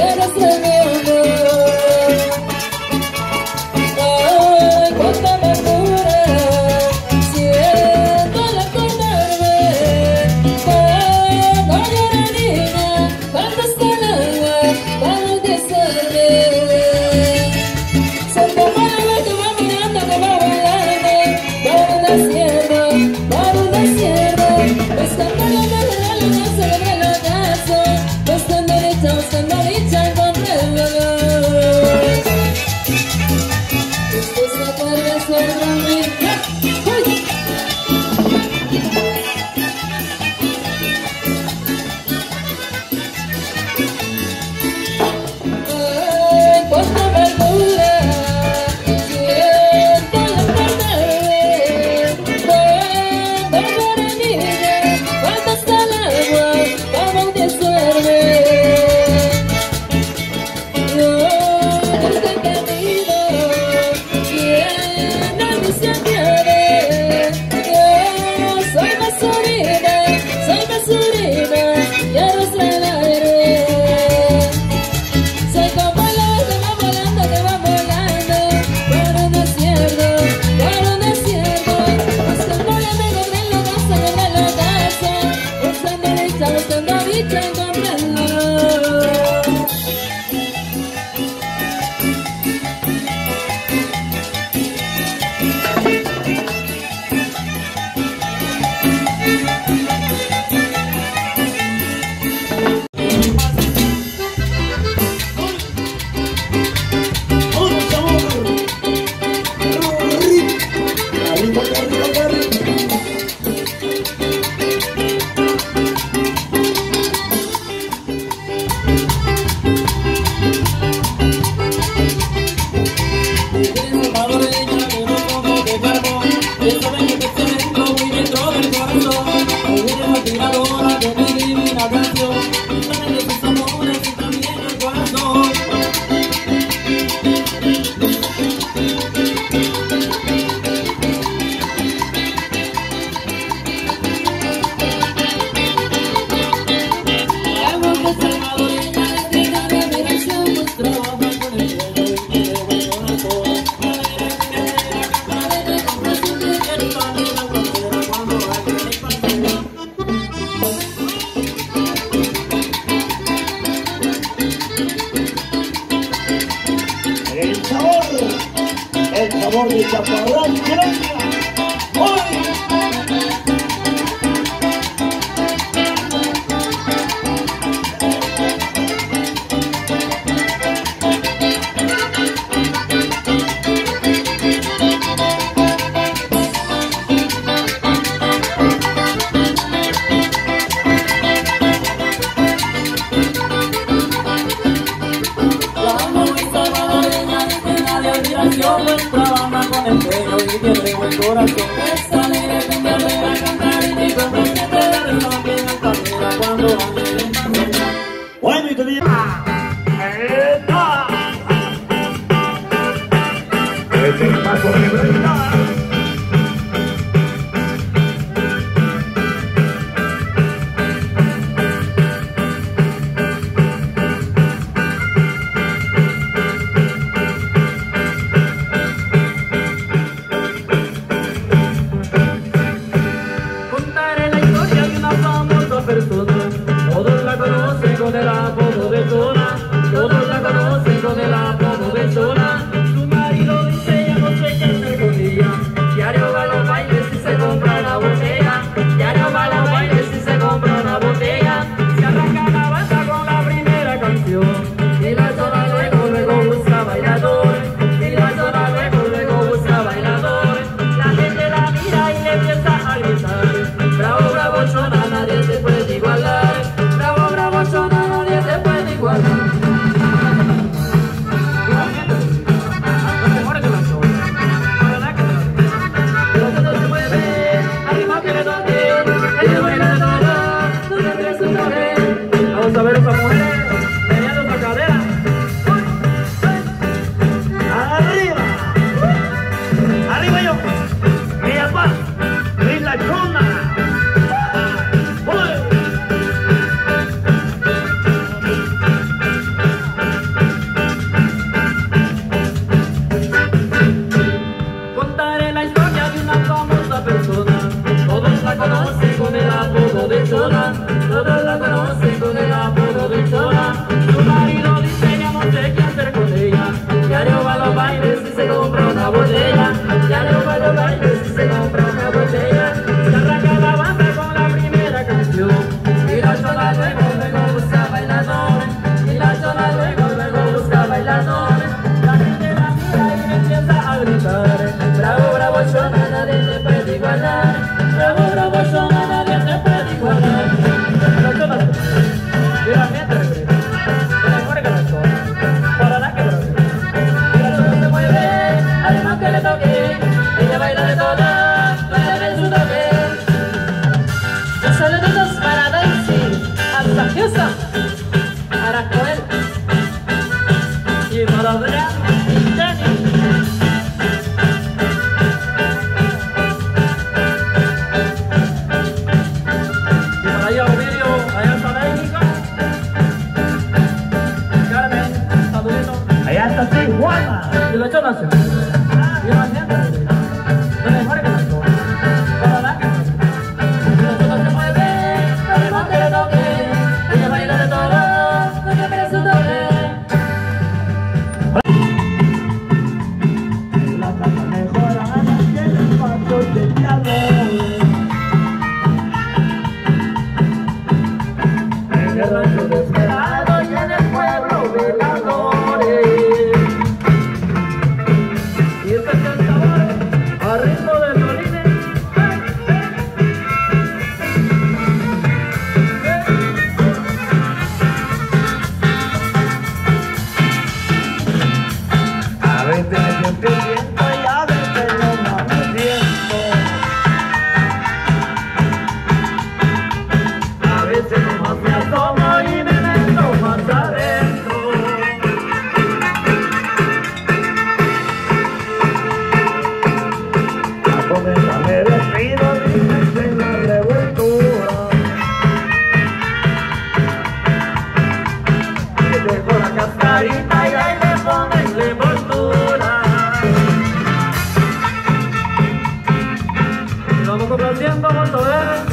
Contaré la historia de la conocen con el apodo de Zona. 走度。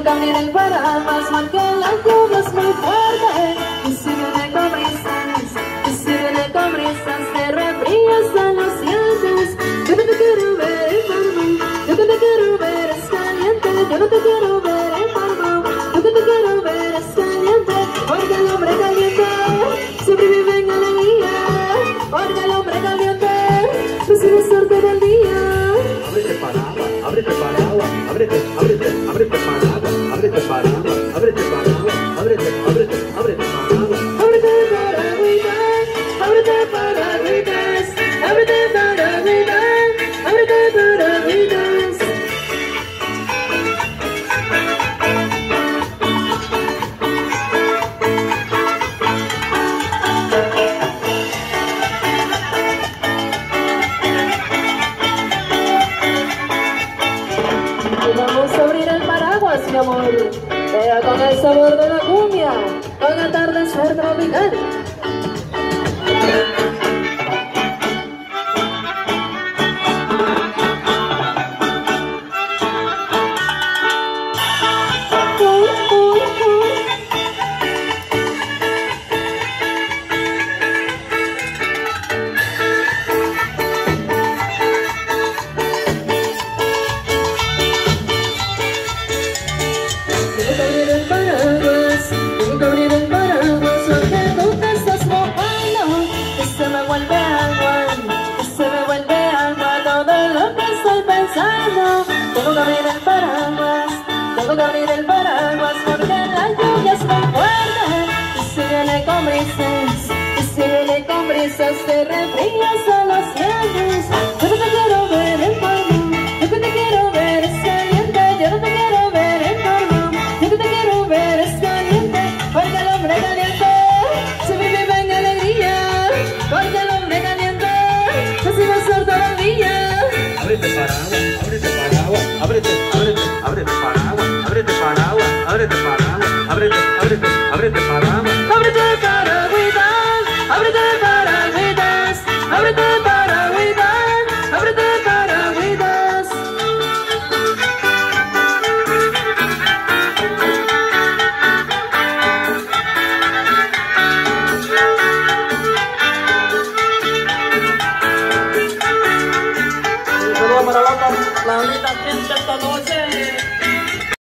yo cambié el paraguas, marqué las lluvias muy fuerte. Y si viene con brisas, y si viene sabor de la cumbia, van a tarde ser tropical.